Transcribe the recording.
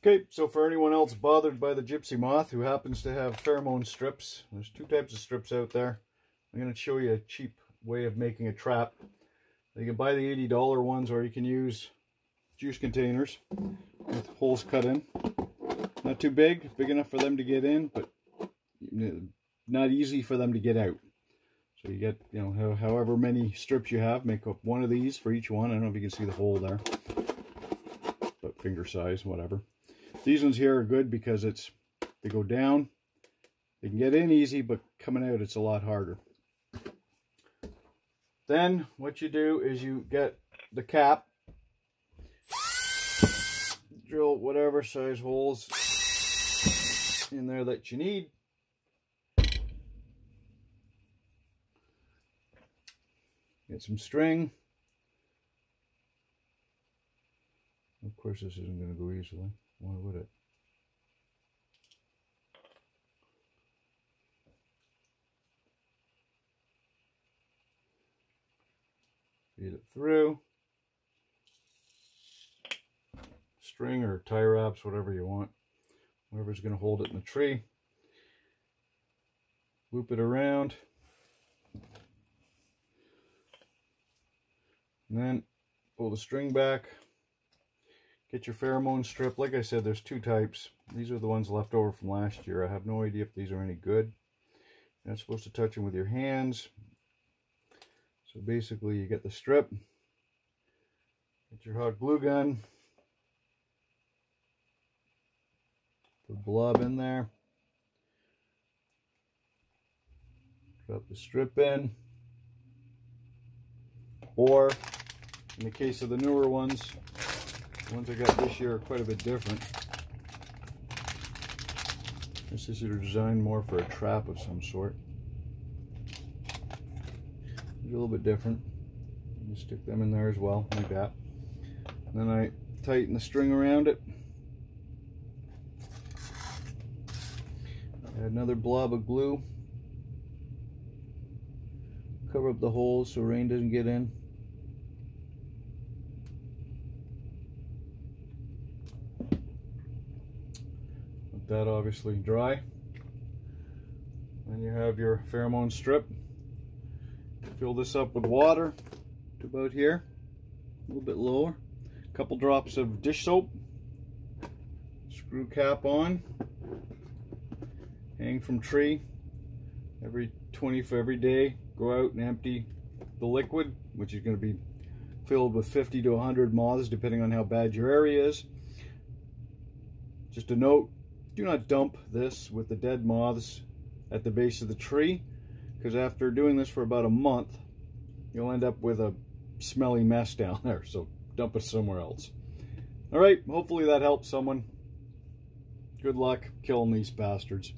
Okay, so for anyone else bothered by the gypsy moth who happens to have pheromone strips, there's two types of strips out there. I'm going to show you a cheap way of making a trap. You can buy the $80 ones or you can use juice containers with holes cut in. Not too big, big enough for them to get in, but not easy for them to get out. So you get, you know, however many strips you have, make up one of these for each one. I don't know if you can see the hole there, but finger size, whatever. These ones here are good because it's they go down. They can get in easy, but coming out it's a lot harder. Then what you do is you get the cap, drill whatever size holes in there that you need. Get some string. Of course this isn't going to go easily. Why would it? Feed it through. String or tie wraps, whatever you want. Whatever's going to hold it in the tree. Loop it around. And then pull the string back. Get your pheromone strip. Like I said, there's two types. These are the ones left over from last year. I have no idea if these are any good. You're not supposed to touch them with your hands. So basically, you get the strip. Get your hot glue gun. Put blob in there. Drop the strip in. Or, in the case of the newer ones, ones I got this year are quite a bit different. This is designed more for a trap of some sort. These are a little bit different. You stick them in there as well, like that. And then I tighten the string around it. Add another blob of glue. Cover up the holes so rain doesn't get in. That obviously dry. Then you have your pheromone strip. Fill this up with water to about here, a little bit lower. A couple drops of dish soap. Screw cap on. Hang from tree. Every 20 for every day, go out and empty the liquid, which is going to be filled with 50 to 100 moths, depending on how bad your area is. Just a note, do not dump this with the dead moths at the base of the tree because after doing this for about a month, you'll end up with a smelly mess down there. So dump it somewhere else. All right, hopefully that helps someone. Good luck killing these bastards.